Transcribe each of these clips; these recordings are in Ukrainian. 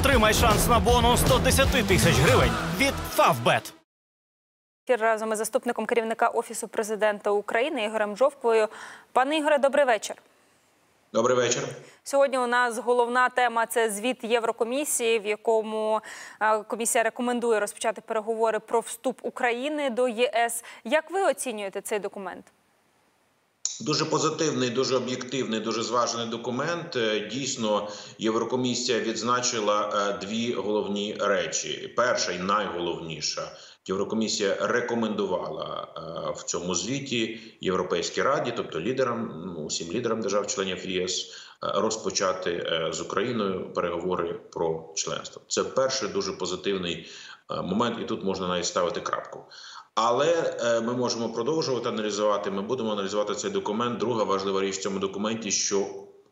Отримай шанс на бонус 110 тисяч гривень від Фавбет. Разом із заступником керівника офісу президента України Ігорем Жовквою. Пане Ігоре, добрий вечір. Добрий вечір. Сьогодні у нас головна тема це звіт Єврокомісії, в якому е, комісія рекомендує розпочати переговори про вступ України до єС. Як ви оцінюєте цей документ? Дуже позитивний, дуже об'єктивний, дуже зважений документ. Е, Дійсно, Єврокомісія відзначила е, дві головні речі. Перша і найголовніша Єврокомісія рекомендувала е, в цьому звіті Європейській раді, тобто лідерам, ну, усім лідерам держав-членів ЄС, розпочати з Україною переговори про членство. Це перший дуже позитивний момент, і тут можна навіть ставити крапку. Але е, ми можемо продовжувати аналізувати. Ми будемо аналізувати цей документ. Друга важлива річ в цьому документі, що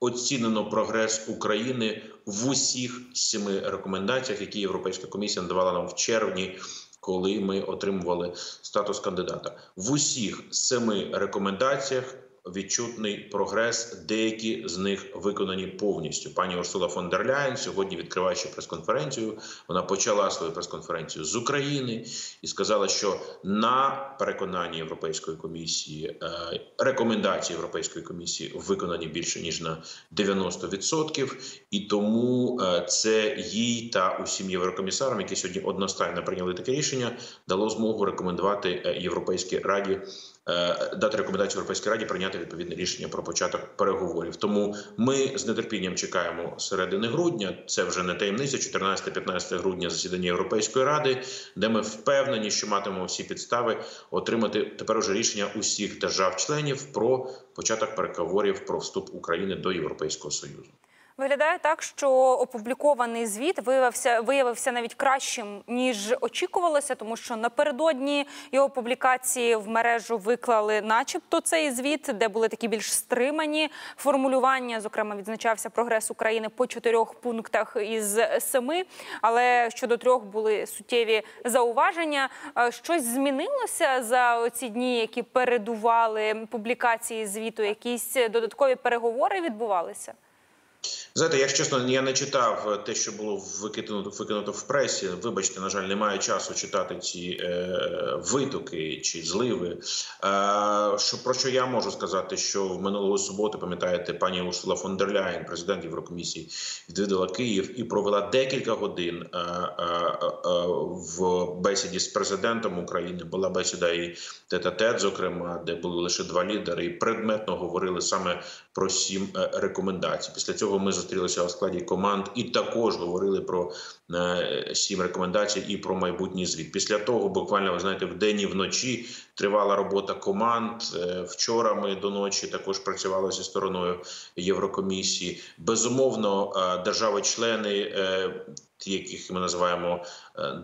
оцінено прогрес України в усіх семи рекомендаціях, які Європейська комісія надавала нам в червні, коли ми отримували статус кандидата. В усіх семи рекомендаціях. Відчутний прогрес, деякі з них виконані повністю. Пані Урсула фон дер Ляєн сьогодні, відкриваючи прес-конференцію, вона почала свою прес-конференцію з України і сказала, що на переконанні Європейської комісії е, рекомендації Європейської комісії виконані більше ніж на 90%. і тому е, це їй та усім єврокомісарам, які сьогодні одностайно прийняли таке рішення, дало змогу рекомендувати е, Європейській раді. Е, Дати рекомендацію Європейській раді прийняти відповідне рішення про початок переговорів. Тому ми з нетерпінням чекаємо середини грудня. Це вже не таємниця. 14-15 грудня засідання Європейської ради, де ми впевнені, що матимемо всі підстави отримати тепер уже рішення усіх держав-членів про початок переговорів про вступ України до Європейського союзу. Виглядає так, що опублікований звіт виявився виявився навіть кращим ніж очікувалося, тому що напередодні його публікації в мережу виклали, начебто, цей звіт, де були такі більш стримані формулювання. Зокрема, відзначався прогрес України по чотирьох пунктах із семи. Але щодо трьох були суттєві зауваження. Щось змінилося за ці дні, які передували публікації звіту. Якісь додаткові переговори відбувалися. Знаєте, якщо чесно, я не читав те, що було викинуто викинуто в пресі. Вибачте, на жаль, немає часу читати ці е, витоки чи зливи. Е, що про що я можу сказати? Що в минулого суботи, пам'ятаєте, пані Урсула фон дер Ляєн, президент Єврокомісії, відвідала Київ і провела декілька годин е, е, е, в бесіді з президентом України. Була бесіда і тет-а-тет, зокрема, де були лише два лідери, і предметно говорили саме про сім е, рекомендацій. Після цього ми зустрілися у складі команд і також говорили про е, сім рекомендацій і про майбутній звіт. Після того, буквально ви знаєте, вдень і вночі тривала робота команд. Е, Вчора ми до ночі також працювали зі стороною Єврокомісії. Безумовно, е, держави-члени, ті, яких ми називаємо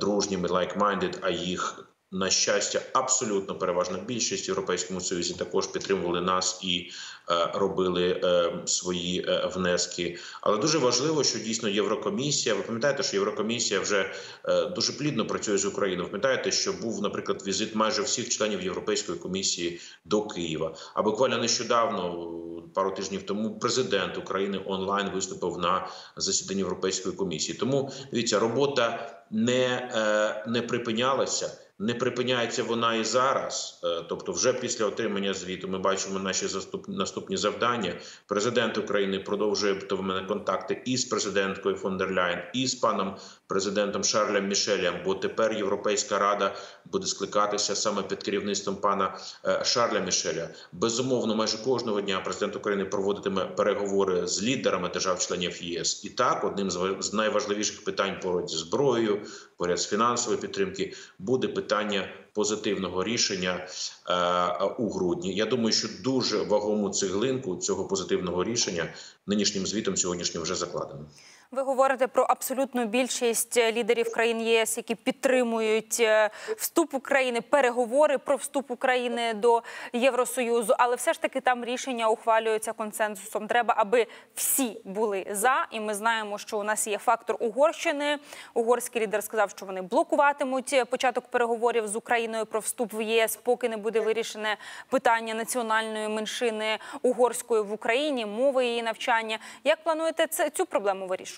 дружніми, like-minded, а їх на щастя, абсолютно переважна більшість європейському союзі також підтримували нас і е, робили е, свої е, внески. Але дуже важливо, що дійсно Єврокомісія. Ви пам'ятаєте, що Єврокомісія вже е, дуже плідно працює з Україною. Пам'ятаєте, що був, наприклад, візит майже всіх членів Європейської комісії до Києва. А буквально нещодавно, пару тижнів тому, президент України онлайн виступив на засіданні Європейської комісії. Тому дивіться, робота не, е, не припинялася. Не припиняється вона і зараз, Е, тобто, вже після отримання звіту ми бачимо наші наступні завдання. Президент України продовжує то в мене контакти і з президенткою фон дер Ляєн, і з паном президентом Шарлем Мішелем. Бо тепер Європейська рада буде скликатися саме під керівництвом пана е, Шарля Мішеля. Безумовно, майже кожного дня президент України проводитиме переговори з лідерами держав-членів ЄС. І так, одним з найважливіших питань поряд зброєю, поряд з фінансової підтримки, буде питання позитивного рішення е, у грудні. Я думаю, що дуже вагому цеглинку цього позитивного рішення нинішнім звітом сьогоднішнім вже закладено. Ви говорите про абсолютну більшість лідерів країн ЄС, які підтримують е, вступ України, переговори про вступ України до Євросоюзу, але все ж таки там рішення ухвалюються консенсусом. Треба, аби всі були за. І ми знаємо, що у нас є фактор Угорщини. Угорський лідер сказав, що вони блокуватимуть початок переговорів з Україною про вступ в ЄС, поки не буде вирішене питання національної меншини угорської в Україні, мови її навчання. Як плануєте це цю проблему вирішувати?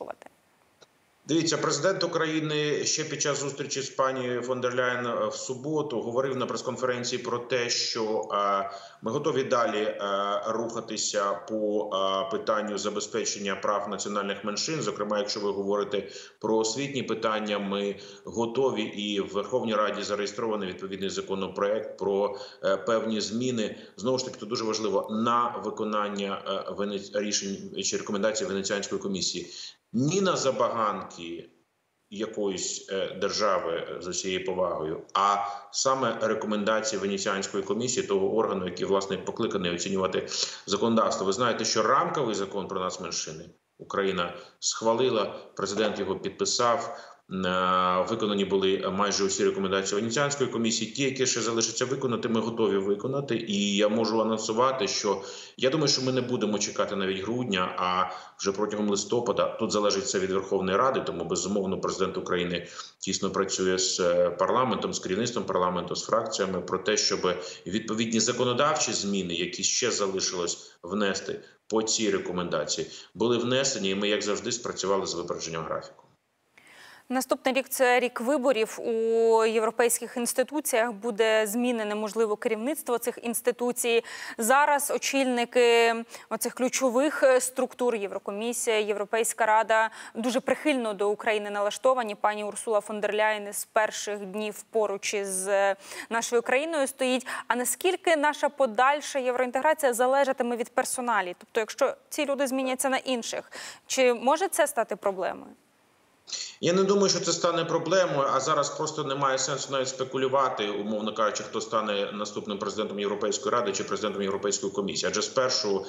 Дивіться, президент України ще під час зустрічі з пані фон дер Ляєн е, в суботу говорив на прес-конференції про те, що е, ми готові далі е, рухатися по питанню забезпечення прав національних меншин. Зокрема, якщо ви говорите про освітні питання, ми готові і в Верховній Раді зареєстрований відповідний законопроект про певні зміни. Знову ж таки, тут дуже важливо на виконання рішень чи рекомендацій Венеціанської комісії. Ні на забаганки якоїсь е, держави е, з усією повагою, а саме рекомендації Венеціанської комісії, того органу, який власне покликаний оцінювати законодавство. Ви знаєте, що рамковий закон про нацменшини Україна схвалила, президент його підписав. Е, Виконані були майже усі рекомендації Венеціанської комісії. Ті, які ще залишаться виконати, ми готові виконати. І я можу анонсувати, що я думаю, що ми не будемо чекати навіть грудня, а вже протягом листопада. Тут залежить все від Верховної Ради, тому безумовно президент України тісно працює з е, парламентом, з керівництвом парламенту, з фракціями про те, щоб відповідні законодавчі зміни, які ще залишилось внести по цій рекомендації, були внесені. І ми, як завжди, спрацювали з випередженням графіку. Наступний рік це рік виборів у європейських інституціях. Буде змінене можливо керівництво цих інституцій. Зараз очільники оцих ключових е, структур Єврокомісія, Європейська Рада дуже прихильно до України налаштовані. Пані Урсула фон дер Ляєн з перших днів поруч із е, нашою країною стоїть. А наскільки наша подальша євроінтеграція залежатиме від персоналі? Тобто, якщо ці люди зміняться на інших, чи може це стати проблемою? Я не думаю, що це стане проблемою. А зараз просто немає сенсу навіть спекулювати, умовно кажучи, хто стане наступним президентом Європейської ради чи президентом Європейської комісії. Адже спершу е,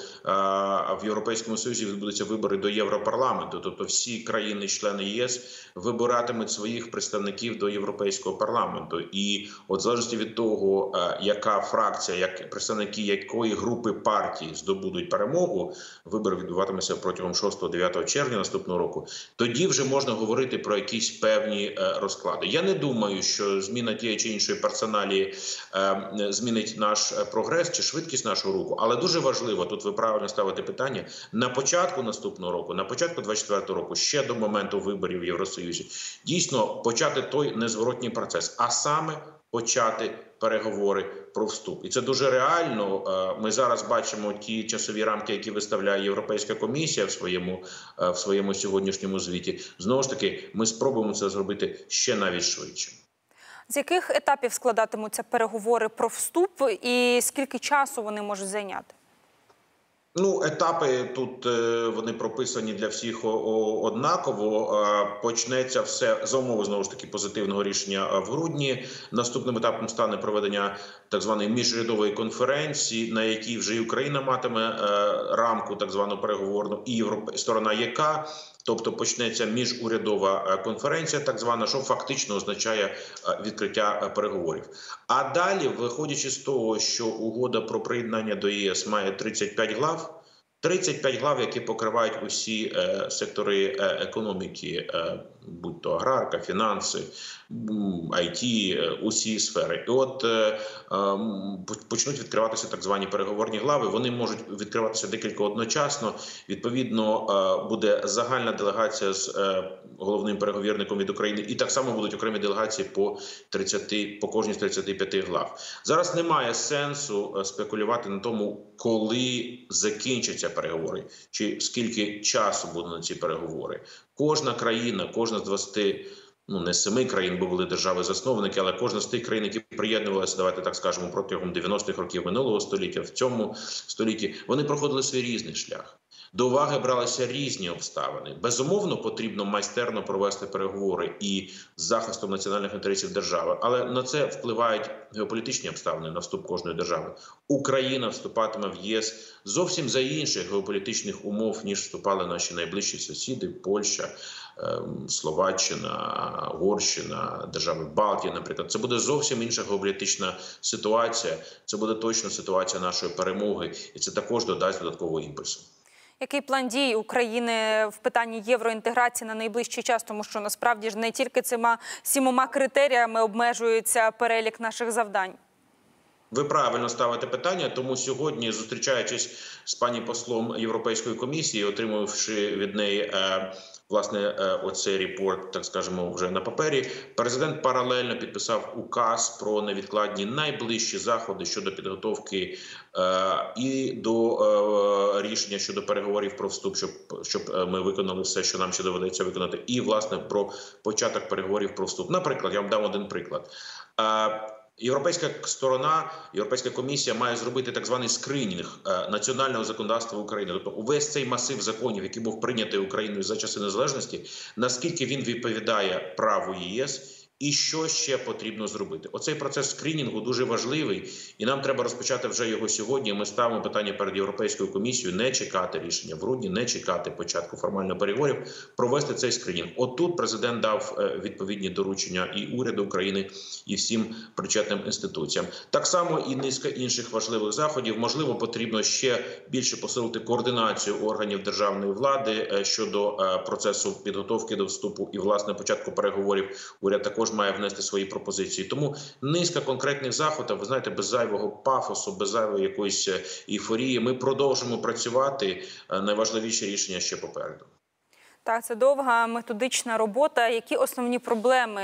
в Європейському Союзі відбудуться вибори до Європарламенту, тобто всі країни-члени ЄС вибиратимуть своїх представників до європейського парламенту. І от в залежності від того, е, яка фракція, як представники якої групи партії здобудуть перемогу, вибори відбуватимуться протягом 6-9 червня наступного року. Тоді вже можна говорити про якісь певні е, розклади. Я не думаю, що зміна тієї чи іншої персоналі е, змінить наш е, прогрес чи швидкість нашого руху. Але дуже важливо тут ви правильно ставите питання на початку наступного року, на початку 24 року, ще до моменту виборів в Євросоюзі, дійсно почати той незворотній процес, а саме почати переговори про вступ, і це дуже реально. Е, Ми зараз бачимо ті часові рамки, які виставляє Європейська комісія в своєму е, в своєму сьогоднішньому звіті. Знову ж таки, ми спробуємо це зробити ще навіть швидше. З яких етапів складатимуться переговори про вступ, і скільки часу вони можуть зайняти? Ну, етапи тут е, вони прописані для всіх однаково. Почнеться все за умови знову ж таки позитивного рішення в грудні. Наступним етапом стане проведення так званої міжрядової конференції, на якій вже і Україна матиме е, рамку, так звану переговорну, і Європе... сторона ЄК. Тобто почнеться міжурядова е, конференція, так звана, що фактично означає е, відкриття е, переговорів. А далі, виходячи з того, що угода про приєднання до ЄС має 35 глав. 35 глав, які покривають усі е, сектори е, економіки, е, будь то аграрка, фінанси, IT, е, усі сфери. І от е, е, почнуть відкриватися так звані переговорні глави. Вони можуть відкриватися декілька одночасно. Відповідно, е, буде загальна делегація з е, головним переговірником від України, і так само будуть окремі делегації по 30, по кожній з 35 глав. Зараз немає сенсу е, спекулювати на тому, коли закінчаться переговори, чи скільки часу буде на ці переговори. Кожна країна, кожна з 20 Ну, не семи країн, бо були держави-засновники, але кожна з тих країн, які приєднувалися, давайте так скажемо, протягом 90-х років минулого століття, в цьому столітті, вони проходили свій різний шлях. До уваги бралися різні обставини. Безумовно, потрібно майстерно провести переговори і з захистом національних інтересів держави, але на це впливають геополітичні обставини на вступ кожної держави. Україна вступатиме в ЄС зовсім за інших геополітичних умов, ніж вступали наші найближчі сусіди: Польща, ем, Словаччина, Угорщина, держави Балтії. Наприклад, це буде зовсім інша геополітична ситуація. Це буде точно ситуація нашої перемоги, і це також додасть додаткового імпульсу. Який план дій України в питанні євроінтеграції на найближчий час? Тому що насправді ж не тільки цими сімома критеріями обмежується перелік наших завдань. Ви правильно ставите питання, тому сьогодні, зустрічаючись з пані послом Європейської комісії, отримавши від неї е, власне е, оцей репорт, так скажемо, вже на папері, президент паралельно підписав указ про невідкладні найближчі заходи щодо підготовки е, і до е, рішення щодо переговорів про вступ, щоб щоб ми виконали все, що нам ще доведеться виконати, і власне про початок переговорів про вступ. Наприклад, я вам дам один приклад. Європейська сторона, європейська комісія має зробити так званий скринінг е, національного законодавства України. Тобто, увесь цей масив законів, який був прийнятий Україною за часи незалежності, наскільки він відповідає праву ЄС. І що ще потрібно зробити? Оцей процес скринінгу дуже важливий, і нам треба розпочати вже його сьогодні. Ми ставимо питання перед європейською комісією не чекати рішення в грудні, не чекати початку формального переговорів, провести цей скринінг. Отут президент дав е, відповідні доручення і уряду України, і всім причетним інституціям. Так само і низка інших важливих заходів. Можливо, потрібно ще більше посилити координацію органів державної влади е, щодо е, процесу підготовки до вступу і власне початку переговорів. Уряд також має внести свої пропозиції. Тому низка конкретних заходів, ви знаєте, без зайвого пафосу, без зайвої якоїсь е, ейфорії. Ми продовжимо працювати. Е, Найважливіші рішення ще попереду. Так, це довга методична робота. Які основні проблеми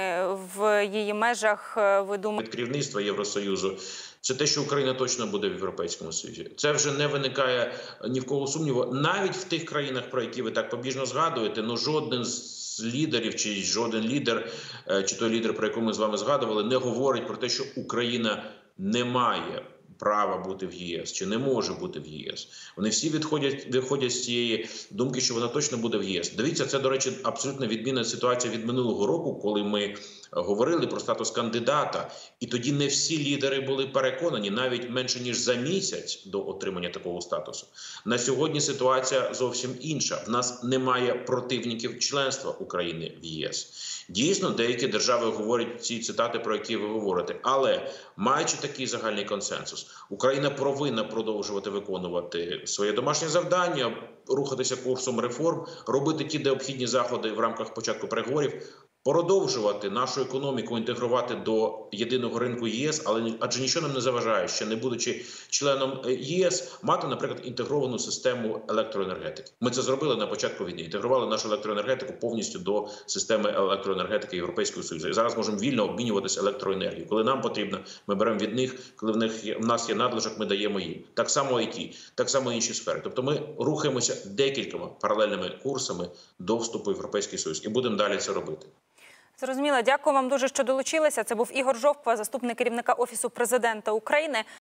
в її межах е, ви думаєте? від керівництва Євросоюзу. Це те, що Україна точно буде в Європейському Союзі. Це вже не виникає ні в кого сумніву. Навіть в тих країнах, про які ви так побіжно згадуєте, ну жоден з лідерів, чи жоден лідер, е, чи той лідер, про якого ми з вами згадували, не говорить про те, що Україна не має. Права бути в ЄС чи не може бути в ЄС. Вони всі відходять виходять з цієї думки, що вона точно буде в ЄС. Дивіться, це до речі, абсолютно відмінна ситуація від минулого року, коли ми говорили про статус кандидата, і тоді не всі лідери були переконані, навіть менше ніж за місяць до отримання такого статусу. На сьогодні ситуація зовсім інша. В нас немає противників членства України в ЄС. Дійсно, деякі держави говорять ці цитати, про які ви говорите, але маючи такий загальний консенсус, Україна повинна продовжувати виконувати своє домашнє завдання, рухатися курсом реформ, робити ті необхідні заходи в рамках початку переговорів. Продовжувати нашу економіку інтегрувати до єдиного ринку ЄС, але адже нічого нам не заважає, ще не будучи членом е, ЄС, мати, наприклад, інтегровану систему електроенергетики. Ми це зробили на початку війни. Інтегрували нашу електроенергетику повністю до системи електроенергетики Європейського Союзу. І зараз можемо вільно обмінюватися електроенергією. Коли нам потрібно, ми беремо від них. Коли в них в нас є надлишок, ми даємо їм. Так само IT, так само інші сфери. Тобто, ми рухаємося декількома паралельними курсами до вступу в Європейський Союз і будемо далі це робити. Зрозуміло. Дякую вам дуже, що долучилися. Це був Ігор Жовква, заступник керівника офісу президента України.